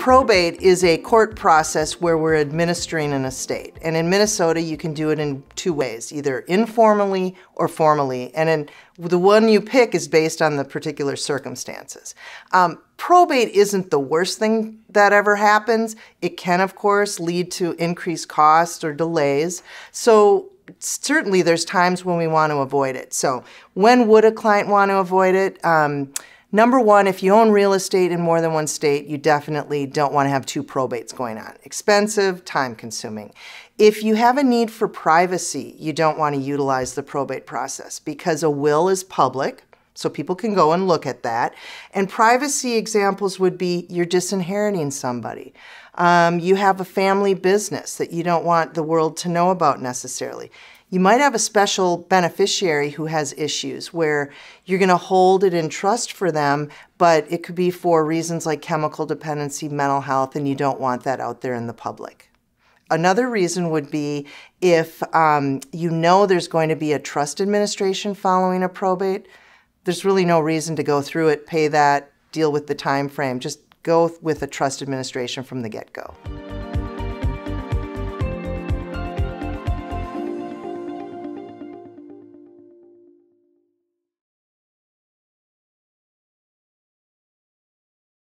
Probate is a court process where we're administering an estate. And in Minnesota, you can do it in two ways, either informally or formally. And in, the one you pick is based on the particular circumstances. Um, probate isn't the worst thing that ever happens. It can, of course, lead to increased costs or delays. So certainly there's times when we want to avoid it. So when would a client want to avoid it? Um, Number one, if you own real estate in more than one state, you definitely don't want to have two probates going on. Expensive, time consuming. If you have a need for privacy, you don't want to utilize the probate process because a will is public, so people can go and look at that. And privacy examples would be you're disinheriting somebody. Um, you have a family business that you don't want the world to know about necessarily. You might have a special beneficiary who has issues where you're going to hold it in trust for them, but it could be for reasons like chemical dependency, mental health, and you don't want that out there in the public. Another reason would be if um, you know there's going to be a trust administration following a probate, there's really no reason to go through it, pay that, deal with the time frame. Just go with a trust administration from the get-go.